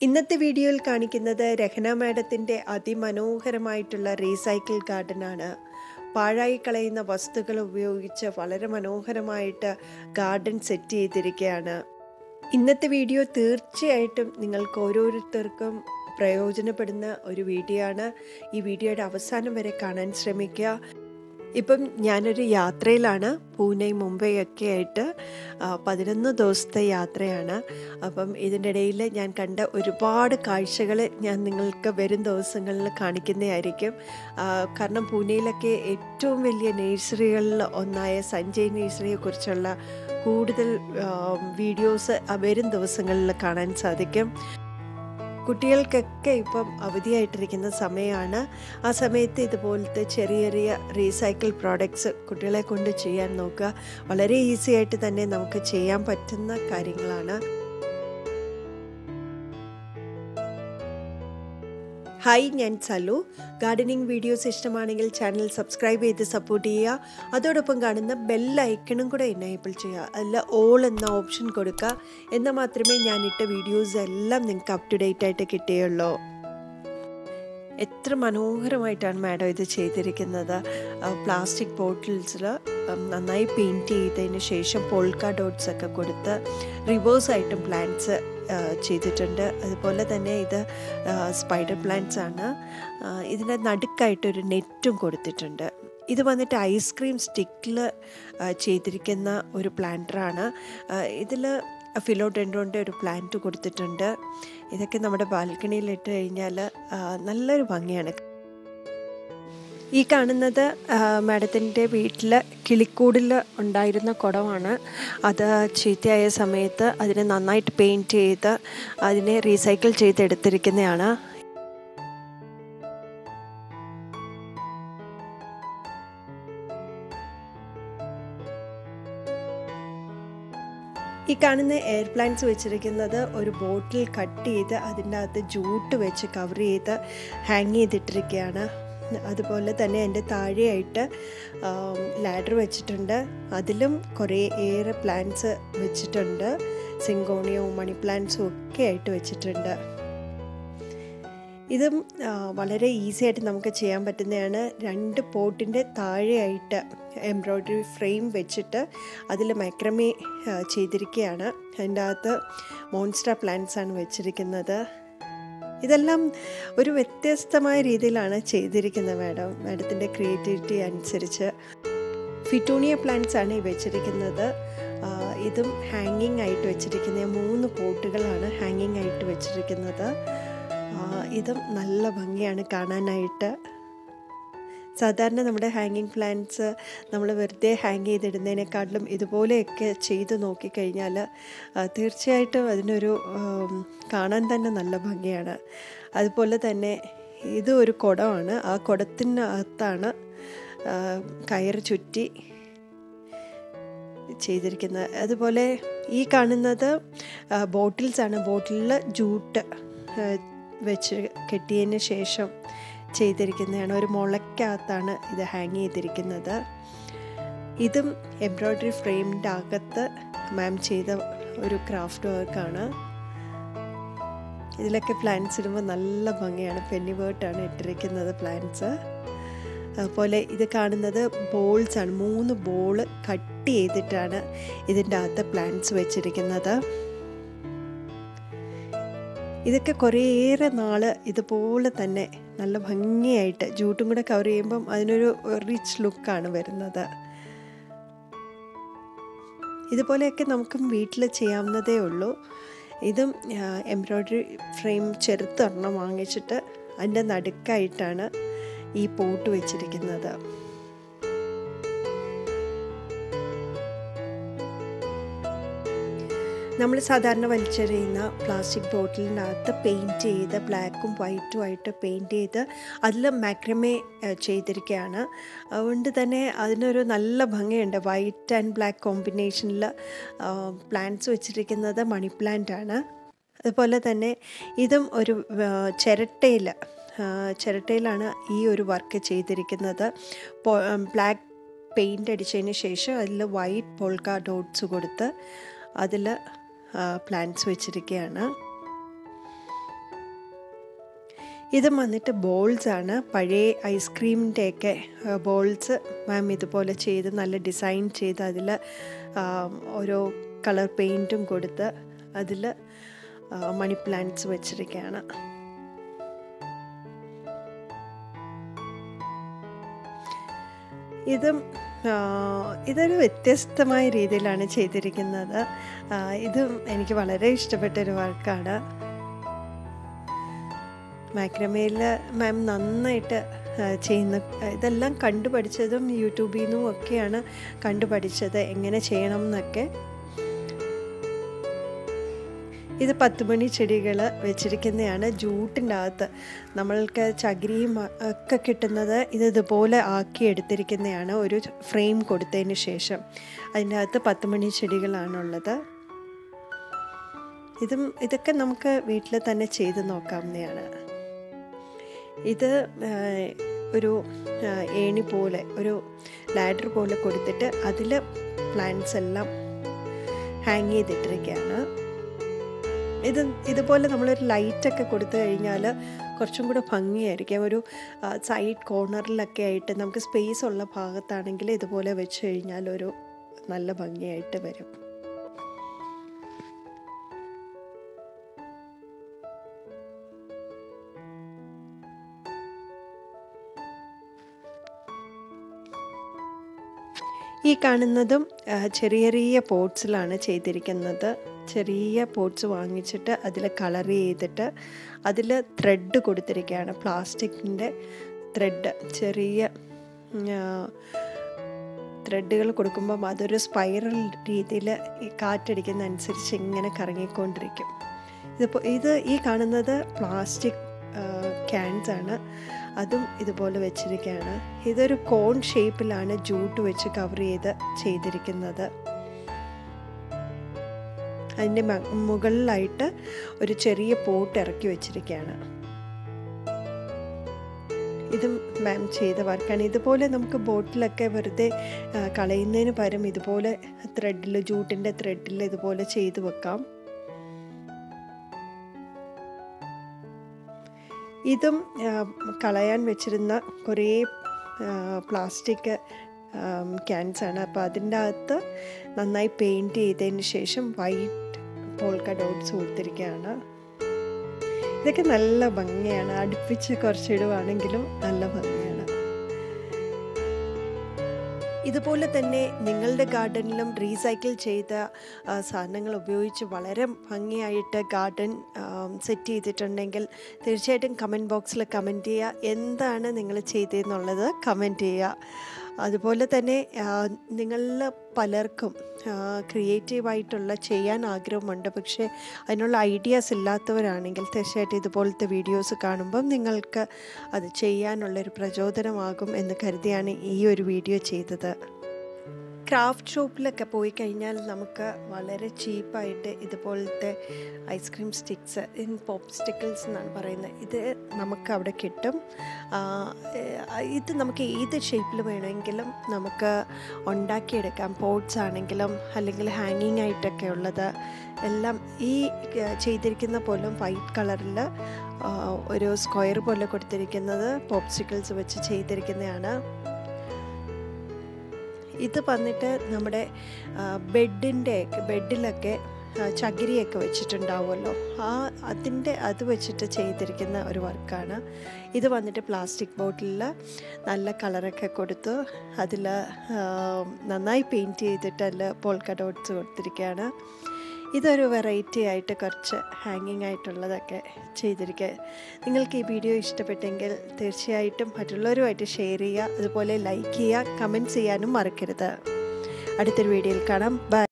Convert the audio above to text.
ഇന്നത്തെ വീഡിയോയിൽ കാണിക്കുന്നത് രഹന മാഡത്തിന്റെ അതിമനോഹരമായിട്ടുള്ള റീസൈക്കിൾ ഗാർഡനാണ്. പാഴായി കളയുന്ന വസ്തുക്കൾ ഉപയോഗിച്ച് വളരെ മനോഹരമായിട്ട് ഗാർഡൻ സെറ്റ് ചെയ്തിരിക്കുകയാണ്. ഇന്നത്തെ വീഡിയോ തീർച്ചയായിട്ടും നിങ്ങൾക്ക് ഓരോരുത്തർക്കും പ്രയോജനപ്പെടുന്ന ഒരു വീഡിയോ ആണ്. ഈ വീഡിയോയുടെ അവസാനം വരെ കാണാൻ ശ്രമിക്കുക. ഇപ്പം ഞാനൊരു യാത്രയിലാണ് പൂനെ മുംബൈ ഒക്കെ ആയിട്ട് പതിനൊന്ന് ദിവസത്തെ യാത്രയാണ്. അപ്പം ഇതിന്റെ ഇടയിൽ ഞാൻ കണ്ട ഒരുപാട് കാഴ്ചകൾ ഞാൻ നിങ്ങൾക്ക് വരും ദിവസങ്ങളിൽ കാണിക്കുന്നതായിരിക്കും. കാരണം പൂനെയിലൊക്കെ ഏറ്റവും വലിയ നേഴ്സറികളിൽ ഒന്നായ സഞ്ജയ് നേഴ്സറിയെക്കുറിച്ചുള്ള കൂടുതൽ വീഡിയോസ് വരും ദിവസങ്ങളിൽ കാണാൻ സാധിക്കും. കുട്ടികൾക്കൊക്കെ ഇപ്പം അവധിയായിട്ടിരിക്കുന്ന സമയമാണ്. ആ സമയത്ത് ഇതുപോലത്തെ ചെറിയ ചെറിയ റീസൈക്കിൾ പ്രോഡക്ട്സ് കുട്ടികളെ കൊണ്ട് ചെയ്യാൻ നോക്കുക. വളരെ ഈസി ആയിട്ട് തന്നെ നമുക്ക് ചെയ്യാൻ പറ്റുന്ന കാര്യങ്ങളാണ്. ഹായ് ഞാൻ സലു ഗാർഡനിങ് വീഡിയോസ് ഇഷ്ടമാണെങ്കിൽ ചാനൽ സബ്സ്ക്രൈബ് ചെയ്ത് സപ്പോർട്ട് ചെയ്യുക. അതോടൊപ്പം കാണുന്ന ബെൽ ഐക്കണും കൂടെ എനേബിൾ ചെയ്യുക. അതിൽ ഓൾ എന്ന ഓപ്ഷൻ കൊടുക്കുക. എന്നാൽ മാത്രമേ ഞാൻ ഇട്ട വീഡിയോസ് എല്ലാം നിങ്ങൾക്ക് അപ് ടു ഡേറ്റ് ആയിട്ട് കിട്ടുകയുള്ളൂ എത്ര മനോഹരമായിട്ടാണ് മാഡം ഇത് ചെയ്തിരിക്കുന്നത്. പ്ലാസ്റ്റിക് ബോട്ടിൽസിൽ നന്നായി പെയിന്റ് ചെയ്തതിന് ശേഷം പോൾക്ക ഡോട്ട്സ് ഒക്കെ കൊടുത്ത് റിവേഴ്സ് ആയിട്ടും പ്ലാന്റ്സ് ചെയ്തിട്ടുണ്ട്. അതുപോലെ തന്നെ ഇത് സ്പൈഡർ പ്ലാന്റ്സ് ആണ്. ഇതിന്റെ നടുക്കായിട്ടൊരു നെറ്റും കൊടുത്തിട്ടുണ്ട്. ഇത് വന്നിട്ട് ഐസ്ക്രീം സ്റ്റിക്കിൽ ചെയ്തിരിക്കുന്ന ഒരു പ്ലാന്ററാണ് ഇതിൽ ഫിലോഡെൻഡ്രോന്റെ ഒരു പ്ലാന്റ് കൊടുത്തിട്ടുണ്ട്. ഇതൊക്കെ നമ്മുടെ ബാൽക്കണിയിൽ ഇട്ട് കഴിഞ്ഞാൽ നല്ലൊരു ഭംഗിയാണ്. ഈ കാണുന്നത് മാഡത്തിന്റെ വീട്ടിൽ കിളിക്കൂടിൽ ഉണ്ടായിരുന്ന കുടമാണ് അത് ചീത്തയായ സമയത്ത് അതിനെ നന്നായിട്ട് പെയിന്റ് ചെയ്ത് അതിനെ റീസൈക്കിൾ ചെയ്ത് ചെയ്തെടുത്തിരിക്കുന്നതാണ് ഈ കാണുന്ന എയർ വെച്ചിരിക്കുന്നത് ഒരു ബോട്ടിൽ കട്ട് ചെയ്ത് അതിന്റെ അകത്ത് ജൂട്ട് വെച്ച് കവർ ചെയ്ത് ഹാങ് ചെയ്തിട്ടിരിക്കുകയാണ്. അതുപോലെ തന്നെ എന്റെ താഴെയായിട്ട് ലാഡർ വെച്ചിട്ടുണ്ട്. അതിലും കുറേ ഏറെ പ്ലാന്റ്സ് വെച്ചിട്ടുണ്ട്. സിങ്കോണിയവും മണി പ്ലാന്റ്സും ഒക്കെ ആയിട്ട് വെച്ചിട്ടുണ്ട്. ഇതും വളരെ ഈസി ആയിട്ട് നമുക്ക് ചെയ്യാൻ പറ്റുന്നതാണ്. രണ്ട് പോട്ടിന്റെ താഴെയായിട്ട് എംബ്രോയ്ഡറി ഫ്രെയിം വെച്ചിട്ട് അതിൽ മൈക്രമേ ചെയ്തിരിക്കുകയാണ്. അതിന്റെ അകത്ത് മോൺസ്റ്റർ പ്ലാന്റ്സ് ആണ് വെച്ചിരിക്കുന്നത്. ഇതെല്ലാം ഒരു വ്യത്യസ്തമായ രീതിയിലാണ് ചെയ്തിരിക്കുന്നത് മാഡം. മാഡത്തിന്റെ ക്രിയേറ്റിവിറ്റി അനുസരിച്ച് ഫിറ്റോണിയ പ്ലാന്റ്സ് ആണ് ഈ വെച്ചിരിക്കുന്നത്. ഇതും ഹാങ്ങിങ് ആയിട്ട് വെച്ചിരിക്കുന്ന മൂന്ന് പോട്ടുകളാണ് ഹാങ്ങിങ് ആയിട്ട് വെച്ചിരിക്കുന്നത്. ഇതും നല്ല ഭംഗിയാണ് കാണാനായിട്ട്. സാധാരണ നമ്മുടെ ഹാങ്ങിങ് പ്ലാന്റ്സ് നമ്മൾ വെറുതെ ഹാങ് ചെയ്തിടുന്നതിനെക്കാട്ടിലും ഇതുപോലെയൊക്കെ ചെയ്ത് നോക്കിക്കഴിഞ്ഞാൽ തീർച്ചയായിട്ടും അതിനൊരു കാണാൻ തന്നെ നല്ല ഭംഗിയാണ്. അതുപോലെ തന്നെ ഇത് ഒരു കുടമാണ്. ആ കുടത്തിനകത്താണ് കയർ ചുറ്റി ചെയ്തിരിക്കുന്നത്. അതുപോലെ ഈ കാണുന്നത് ബോട്ടിൽസാണ് ബോട്ടിലിൽ ജൂട്ട് വെച്ച് കെട്ടിയതിന് ശേഷം ചെയ്തിരിക്കുന്നതാണ്. ഒരു മുളയ്ക്കകത്താണ് ഇത് ഹാങ് ചെയ്തിരിക്കുന്നത്. ഇതും എംബ്രോയ്ഡറി ഫ്രെയിമിന്റെ അകത്ത് മാം ചെയ്ത ഒരു ക്രാഫ്റ്റ് വർക്കാണ് ഇതിലൊക്കെ പ്ലാന്റ്സ് ഇടുമ്പോൾ നല്ല ഭംഗിയാണ്. പെന്നി വേർട്ടാണ് ഇട്ടിരിക്കുന്നത് പ്ലാന്റ്സ് അതുപോലെ ഇത് കാണുന്നത് ബോൾസ് ആണ്. മൂന്ന് ബോൾ കട്ട് ചെയ്തിട്ടാണ് ഇതിന്റെ അകത്ത് പ്ലാന്റ്സ് വെച്ചിരിക്കുന്നത്. ഇതൊക്കെ കുറേയേറെ നാൾ ഇതുപോലെ തന്നെ നല്ല ഭംഗിയായിട്ട് ജൂട്ടും കൂടെ കവർ ചെയ്യുമ്പം അതിനൊരു റിച്ച് ലുക്കാണ് വരുന്നത്. ഇതുപോലെയൊക്കെ നമുക്കും വീട്ടിൽ ചെയ്യാവുന്നതേ ഉള്ളൂ. ഇതും എംബ്രോയ്ഡറി ഫ്രെയിം ചെറുത്തൊരെണ്ണം വാങ്ങിച്ചിട്ട് അതിന്റെ നടുക്കായിട്ടാണ് ഈ പോട്ട് വെച്ചിരിക്കുന്നത്. നമ്മൾ സാധാരണ വലിച്ചെറിയുന്ന പ്ലാസ്റ്റിക് ബോട്ടിലിനകത്ത് പെയിന്റ് ചെയ്ത് ബ്ലാക്കും വൈറ്റും ആയിട്ട് പെയിന്റ് ചെയ്ത് അതിൽ മാക്രമേ ചെയ്തിരിക്കുകയാണ് അതുകൊണ്ട് തന്നെ അതിനൊരു നല്ല ഭംഗിയുണ്ട്. വൈറ്റ് ആൻഡ് ബ്ലാക്ക് കോമ്പിനേഷനിൽ പ്ലാന്റ്സ് വെച്ചിരിക്കുന്നത് മണി പ്ലാന്റ് ആണ്. അതുപോലെ തന്നെ ഇതും ഒരു ചിരട്ടയിൽ ചിരട്ടയിലാണ് ഈ ഒരു വർക്ക് ചെയ്തിരിക്കുന്നത്. ബ്ലാക്ക് പെയിന്റ് അടിച്ചതിന് ശേഷം അതിൽ വൈറ്റ് പോൾക്ക ഡോട്ട്സ് കൊടുത്ത് അതിൽ പ്ലാന്റ്സ് വെച്ചിരിക്കുകയാണ് ഇത് വന്നിട്ട് ബോൾസ് ആണ്. പഴയ ഐസ്ക്രീമിന്റെയൊക്കെ ബോൾസ് മാം ഇതുപോലെ ചെയ്ത് നല്ല ഡിസൈൻ ചെയ്ത് അതിൽ ഓരോ കളർ പെയിന്റും കൊടുത്ത് അതിൽ മണി പ്ലാന്റ്സ് വെച്ചിരിക്കുകയാണ് ഇതും ഇതൊരു വ്യത്യസ്തമായ രീതിയിലാണ് ചെയ്തിരിക്കുന്നത്. ഇതും എനിക്ക് വളരെ ഇഷ്ടപ്പെട്ടൊരു വർക്കാണ്. മാക്രമയിൽ മാം നന്നായിട്ട് ചെയ്യുന്ന ഇതെല്ലാം കണ്ടുപഠിച്ചതും യൂട്യൂബിൽ നിന്നും ഒക്കെയാണ് കണ്ടുപഠിച്ചത് എങ്ങനെ ചെയ്യണം എന്നൊക്കെ. ഇത് പത്തുമണി ചെടികൾ വെച്ചിരിക്കുന്നതാണ്. ജൂട്ടിന്റെ അകത്ത് നമ്മൾക്ക് ചകിരിയും ഒക്കെ കിട്ടുന്നത് ഇത് ഇതുപോലെ ആക്കി എടുത്തിരിക്കുന്നതാണ്. ഒരു ഫ്രെയിം കൊടുത്തതിന് ശേഷം അതിന്റെ അകത്ത് പത്തുമണി ചെടികളാണുള്ളത്. ഇതും ഇതൊക്കെ നമുക്ക് വീട്ടിൽ തന്നെ ചെയ്ത് നോക്കാവുന്നതാണ്. ഇത് ഒരു ഏണി പോലെ ഒരു ലാഡർ പോലെ കൊടുത്തിട്ട് അതിൽ പ്ലാന്റ്സ് എല്ലാം ഹാങ് ചെയ്തിട്ടിരിക്കുകയാണ്. ഇത് ഇതുപോലെ നമ്മളൊരു ലൈറ്റൊക്കെ കൊടുത്തു കഴിഞ്ഞാൽ കുറച്ചും കൂടെ ഭംഗിയായിരിക്കും. ഒരു സൈഡ് കോർണറിലൊക്കെ ആയിട്ട് നമുക്ക് സ്പേസ് ഉള്ള ഭാഗത്താണെങ്കിൽ ഇതുപോലെ വെച്ച് കഴിഞ്ഞാൽ ഒരു നല്ല ഭംഗിയായിട്ട് വരും. ഈ കാണുന്നതും ചെറിയ ചെറിയ പോട്ട്സിലാണ് ചെയ്തിരിക്കുന്നത്. ചെറിയ പോട്ട്സ് വാങ്ങിച്ചിട്ട് അതിൽ കളർ ചെയ്തിട്ട് അതിൽ ത്രെഡ് കൊടുത്തിരിക്കുകയാണ്. പ്ലാസ്റ്റിക്കിന്റെ ത്രെഡ് ചെറിയ ത്രെഡുകൾ കൊടുക്കുമ്പം അതൊരു സ്പൈറൽ രീതിയിൽ കാറ്റടിക്കുന്ന അനുസരിച്ച് ഇങ്ങനെ കറങ്ങിക്കൊണ്ടിരിക്കും. ഇതിപ്പോൾ ഇത് ഈ കാണുന്നത് പ്ലാസ്റ്റിക് ക്യാൻസാണ് അതും ഇതുപോലെ വെച്ചിരിക്കുകയാണ്. ഇതൊരു കോൺ ഷേപ്പിലാണ് ജൂട്ട് വെച്ച് കവർ ചെയ്ത് ചെയ്തിരിക്കുന്നത്. അതിന്റെ മുകളിലായിട്ട് ഒരു ചെറിയ പോട്ട് ഇറക്കി വെച്ചിരിക്കുകയാണ്. ഇതും മാം ചെയ്ത വർക്കാണ് ഇതുപോലെ നമുക്ക് ബോട്ടിലൊക്കെ വെറുതെ കളയുന്നതിന് പകരം ഇതുപോലെ ത്രെഡിൽ ജൂട്ടിന്റെ ത്രെഡിൽ ഇതുപോലെ ചെയ്ത് വെക്കാം. ഇതും കളയാൻ വെച്ചിരുന്ന കുറേ പ്ലാസ്റ്റിക് ക്യാൻസാണ് അപ്പോൾ അതിന്റെ അകത്ത് നന്നായി പെയിന്റ് ചെയ്തതിന് ശേഷം വൈറ്റ് പോൾക്ക ഡോട്ട്സ് കൊടുത്തിരിക്കുകയാണ്. ഇതൊക്കെ നല്ല ഭംഗിയാണ്. അടുപ്പിച്ച് കുറച്ചിടുവാണെങ്കിലും നല്ല ഭംഗിയാണ്. ഇതുപോലെ തന്നെ നിങ്ങളുടെ ഗാർഡനിലും റീസൈക്കിൾ ചെയ്ത സാധനങ്ങൾ ഉപയോഗിച്ച് വളരെ ഭംഗിയായിട്ട് ഗാർഡൻ സെറ്റ് ചെയ്തിട്ടുണ്ടെങ്കിൽ തീർച്ചയായിട്ടും കമന്റ് ബോക്സിൽ കമന്റ് ചെയ്യുക. എന്താണ് നിങ്ങൾ ചെയ്തതെന്നുള്ളത് കമന്റ് ചെയ്യുക. അതുപോലെ തന്നെ നിങ്ങളിൽ പലർക്കും ക്രിയേറ്റീവായിട്ടുള്ള ചെയ്യാൻ ആഗ്രഹമുണ്ട്. പക്ഷേ അതിനുള്ള ഐഡിയാസ് ഇല്ലാത്തവരാണെങ്കിൽ തീർച്ചയായിട്ടും ഇതുപോലത്തെ വീഡിയോസ് കാണുമ്പം നിങ്ങൾക്ക് അത് ചെയ്യാനുള്ളൊരു പ്രചോദനമാകും എന്ന് കരുതിയാണ് ഈ ഒരു വീഡിയോ ചെയ്തത്. ക്രാഫ്റ്റ് ഷോപ്പിലൊക്കെ പോയി കഴിഞ്ഞാൽ നമുക്ക് വളരെ ചീപ്പായിട്ട് ഇതുപോലത്തെ ice cream sticks in popsicles എന്നാണ് പറയുന്നത്. ഇത് നമുക്ക് അവിടെ കിട്ടും. ഇത് നമുക്ക് ഏത് ഷേപ്പിൽ വേണമെങ്കിലും നമുക്ക് ഉണ്ടാക്കിയെടുക്കാം. പോട്ട്സ് ആണെങ്കിലും അല്ലെങ്കിൽ ഹാങ്ങിങ് ആയിട്ടൊക്കെ ഉള്ളത്. എല്ലാം ഈ ചെയ്തിരിക്കുന്ന പോലും വൈറ്റ് കളറിൽ ഒരു സ്ക്വയർ പോലെ കൊടുത്തിരിക്കുന്നത് പോപ്സിക്കിൾസ് വെച്ച് ചെയ്തിരിക്കുന്നതാണ്. ഇത് വന്നിട്ട് നമ്മുടെ ബെഡിന്റെ ബെഡിലൊക്കെ ചകിരിയൊക്കെ വെച്ചിട്ടുണ്ടാവുമല്ലോ. ആ അതിന്റെ അത് വെച്ചിട്ട് ചെയ്തിരിക്കുന്ന ഒരു വർക്കാണ്. ഇത് വന്നിട്ട് പ്ലാസ്റ്റിക് ബോട്ടിലിൽ നല്ല കളറൊക്കെ കൊടുത്തു അതിൽ നന്നായി പെയിന്റ് ചെയ്തിട്ട് അതിൽ പോൾക്ക ഡോട്ട്സ് കൊടുത്തിരിക്കുകയാണ്. ഇതൊരു വെറൈറ്റി ആയിട്ട് കുറച്ച് ഹാങ്ങിങ് ആയിട്ടുള്ളതൊക്കെ ചെയ്തിരിക്കുക നിങ്ങൾക്ക് ഈ വീഡിയോ ഇഷ്ടപ്പെട്ടെങ്കിൽ തീർച്ചയായിട്ടും മറ്റുള്ളവരുമായിട്ട് ഷെയർ ചെയ്യുക അതുപോലെ ലൈക്ക് ചെയ്യുക കമന്റ് ചെയ്യാനും മറക്കരുത്. അടുത്തൊരു വീഡിയോയിൽ കാണാം. ബൈ